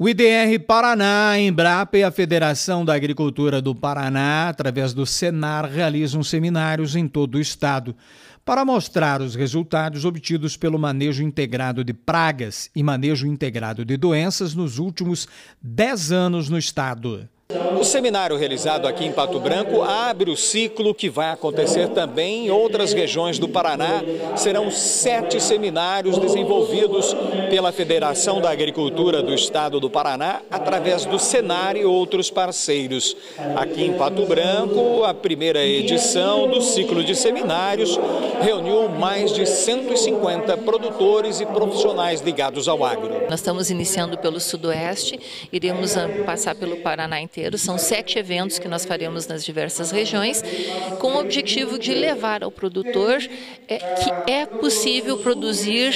O IDR Paraná, Embrapa e a Federação da Agricultura do Paraná, através do Senar, realizam seminários em todo o estado para mostrar os resultados obtidos pelo manejo integrado de pragas e manejo integrado de doenças nos últimos 10 anos no estado. O seminário realizado aqui em Pato Branco abre o ciclo que vai acontecer também em outras regiões do Paraná. Serão sete seminários desenvolvidos pela Federação da Agricultura do Estado do Paraná, através do Senar e outros parceiros. Aqui em Pato Branco, a primeira edição do ciclo de seminários reuniu mais de 150 produtores e profissionais ligados ao agro. Nós estamos iniciando pelo Sudoeste, iremos passar pelo Paraná inteiro inteiro. São sete eventos que nós faremos nas diversas regiões, com o objetivo de levar ao produtor é, que é possível produzir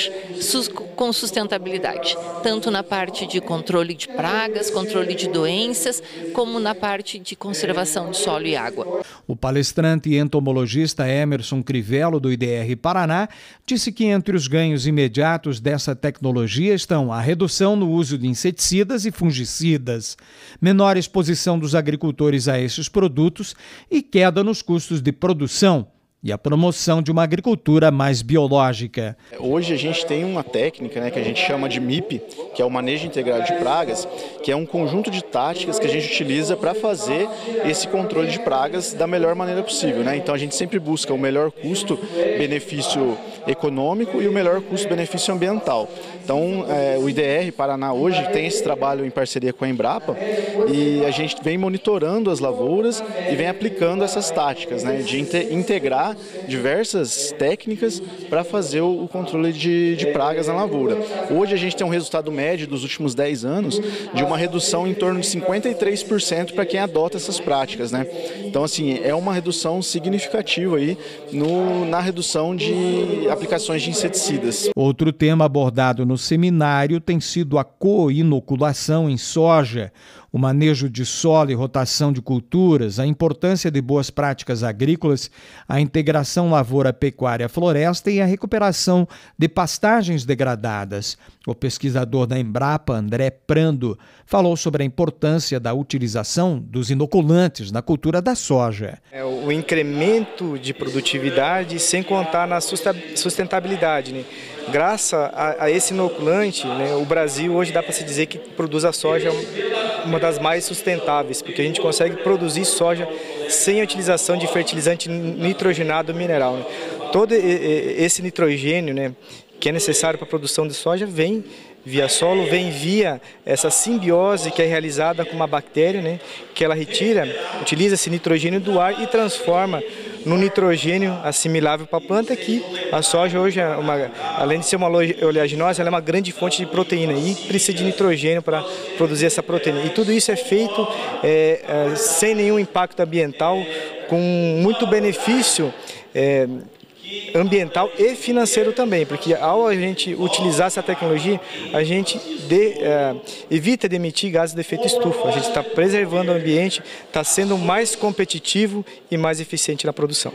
com sustentabilidade, tanto na parte de controle de pragas, controle de doenças, como na parte de conservação de solo e água. O palestrante e entomologista Emerson Crivelo, do IDR Paraná, disse que entre os ganhos imediatos dessa tecnologia estão a redução no uso de inseticidas e fungicidas, menor exposição dos agricultores a esses produtos e queda nos custos de produção e a promoção de uma agricultura mais biológica. Hoje a gente tem uma técnica né, que a gente chama de MIP, que é o manejo integrado de pragas, que é um conjunto de táticas que a gente utiliza para fazer esse controle de pragas da melhor maneira possível. Né? Então a gente sempre busca o melhor custo-benefício econômico e o melhor custo-benefício ambiental. Então é, o IDR Paraná hoje tem esse trabalho em parceria com a Embrapa e a gente vem monitorando as lavouras e vem aplicando essas táticas né, de integrar diversas técnicas para fazer o, controle de, de, pragas na lavoura. Hoje a gente tem um resultado médio dos últimos 10 anos de uma redução em torno de 53% para quem adota essas práticas. Né? Então, assim, é uma redução significativa aí no, na redução de aplicações de inseticidas. Outro tema abordado no seminário tem sido a co-inoculação em soja o manejo de solo e rotação de culturas, a importância de boas práticas agrícolas, a integração lavoura-pecuária-floresta e a recuperação de pastagens degradadas. O pesquisador da Embrapa, André Prando, falou sobre a importância da utilização dos inoculantes na cultura da soja. É o incremento de produtividade sem contar na sustentabilidade. Né? Graças a, a, esse inoculante, né, o Brasil hoje dá para se dizer que produz a soja uma das mais sustentáveis, porque a gente consegue produzir soja sem a utilização de fertilizante nitrogenado mineral. Né? Todo esse nitrogênio né, que é necessário para a produção de soja vem via solo, vem via essa simbiose que é realizada com uma bactéria, né, que ela retira, utiliza esse nitrogênio do ar e transforma no nitrogênio assimilável para a planta, que a soja hoje, é uma, além de ser uma oleaginosa, ela é uma grande fonte de proteína e precisa de nitrogênio para produzir essa proteína. E tudo isso é feito é, é, sem nenhum impacto ambiental, com muito benefício é, ambiental e financeiro também, porque ao a gente utilizar essa tecnologia, a gente de, é, evita de emitir gases de efeito estufa. A gente está preservando o ambiente, está sendo mais competitivo e mais eficiente na produção.